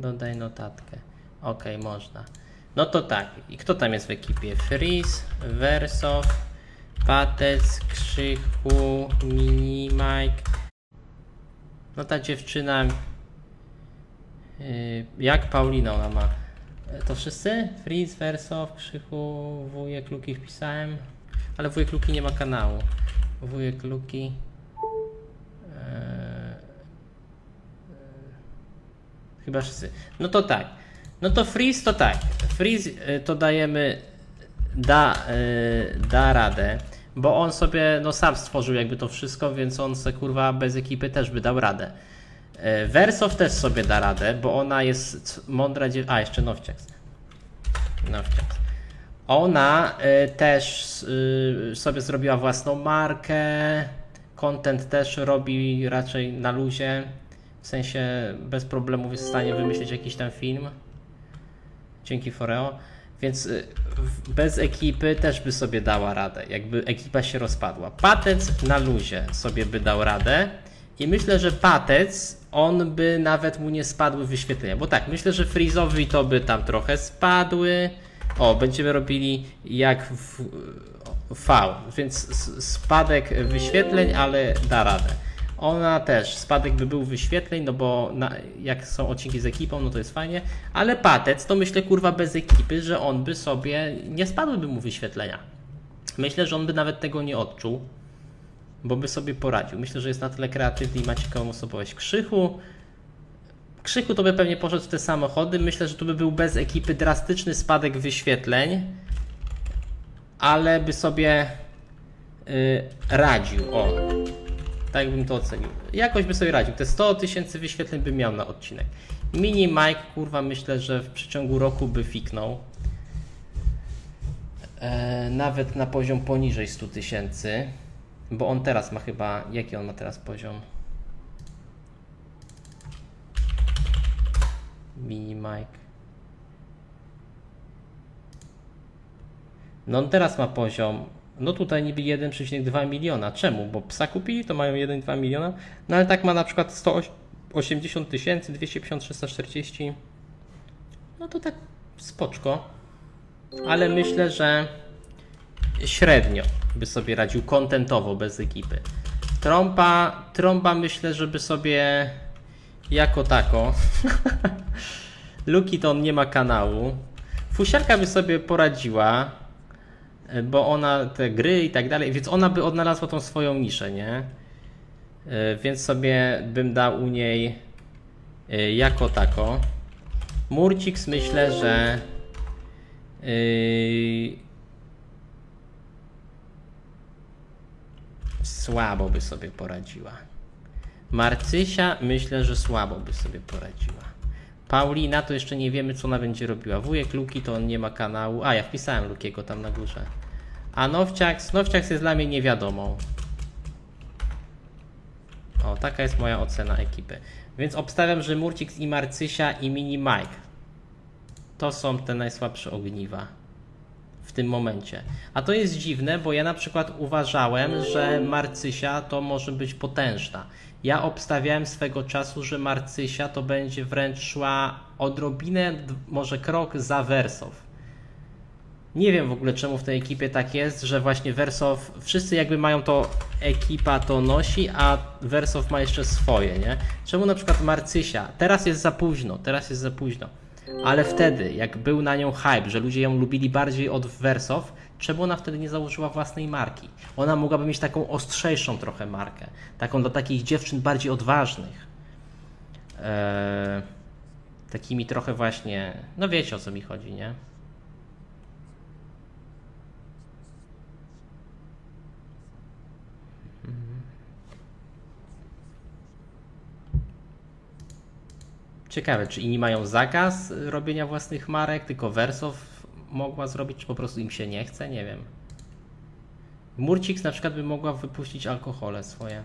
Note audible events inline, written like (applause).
Dodaj notatkę. Ok, można. No to tak. I kto tam jest w ekipie? Freeze, Versow, Patec, Krzychu, Mini, Mike. No ta dziewczyna. Yy, jak Paulina ona ma? To wszyscy? Freeze, Versow, Krzychu, Wujek Luki wpisałem. Ale Wujek Luki nie ma kanału. Wujek Luki. Chyba wszyscy. No to tak. No to freeze to tak. Freeze y, to dajemy da, y, da radę, bo on sobie no sam stworzył jakby to wszystko, więc on se kurwa bez ekipy też by dał radę. Y, Wersow też sobie da radę, bo ona jest mądra. A, jeszcze Nowciaks. Nowciaks. Ona y, też y, sobie zrobiła własną markę. Content też robi raczej na luzie. W sensie bez problemów jest w stanie wymyślić jakiś tam film. Dzięki Foreo. Więc y, bez ekipy też by sobie dała radę, jakby ekipa się rozpadła. Patec na luzie sobie by dał radę i myślę, że Patec, on by nawet mu nie spadły wyświetlenia, bo tak, myślę, że Freezowi to by tam trochę spadły. O, będziemy robili jak w V, więc spadek wyświetleń, ale da radę. Ona też, spadek by był wyświetleń, no bo na, jak są odcinki z ekipą, no to jest fajnie, ale Patec to myślę kurwa bez ekipy, że on by sobie, nie spadłyby mu wyświetlenia. Myślę, że on by nawet tego nie odczuł, bo by sobie poradził. Myślę, że jest na tyle kreatywny i ma ciekawą osobowość. Krzychu, Krzychu to by pewnie poszedł w te samochody. Myślę, że tu by był bez ekipy drastyczny spadek wyświetleń, ale by sobie y, radził. O, tak bym to ocenił. Jakoś by sobie radził. Te 100 tysięcy wyświetleń by miał na odcinek. Mini Mike, kurwa, myślę, że w przeciągu roku by fiknął. E, nawet na poziom poniżej 100 tysięcy. Bo on teraz ma chyba. Jaki on ma teraz poziom? Mini Mike. No on teraz ma poziom. No tutaj niby 1,2 miliona. Czemu? Bo psa kupili, to mają 1,2 miliona. No ale tak ma na przykład 180 tysięcy, 250, 340. No to tak spoczko. Ale myślę, że średnio by sobie radził kontentowo bez ekipy. Trąba, trąba myślę, żeby sobie jako tako. (laughs) Luki to on nie ma kanału. Fusiarka by sobie poradziła, bo ona te gry i tak dalej, więc ona by odnalazła tą swoją niszę, nie? E, Więc sobie bym dał u niej e, jako tako. Murcix myślę, że słabo by sobie poradziła. Marcysia myślę, że słabo by sobie poradziła. Paulina to jeszcze nie wiemy, co ona będzie robiła. Wujek Luki to on nie ma kanału. A, ja wpisałem Lukiego tam na górze. A Nowciaks, Nowciaks jest dla mnie niewiadomą. O, taka jest moja ocena ekipy. Więc obstawiam, że Murcix i Marcysia i Mini Mike to są te najsłabsze ogniwa w tym momencie. A to jest dziwne, bo ja na przykład uważałem, że Marcysia to może być potężna. Ja obstawiałem swego czasu, że Marcysia to będzie wręcz szła odrobinę, może krok za Wersow. Nie wiem w ogóle czemu w tej ekipie tak jest, że właśnie Wersow, wszyscy jakby mają to ekipa to nosi, a Wersow ma jeszcze swoje, nie? Czemu na przykład Marcysia? Teraz jest za późno, teraz jest za późno. Ale wtedy, jak był na nią hype, że ludzie ją lubili bardziej od Wersow, czemu ona wtedy nie założyła własnej marki? Ona mogłaby mieć taką ostrzejszą trochę markę, taką dla takich dziewczyn bardziej odważnych. Eee, takimi trochę właśnie, no wiecie o co mi chodzi, nie? Ciekawe, czy inni mają zakaz robienia własnych marek, tylko Wersow mogła zrobić, czy po prostu im się nie chce, nie wiem. Murcix na przykład by mogła wypuścić alkohole swoje.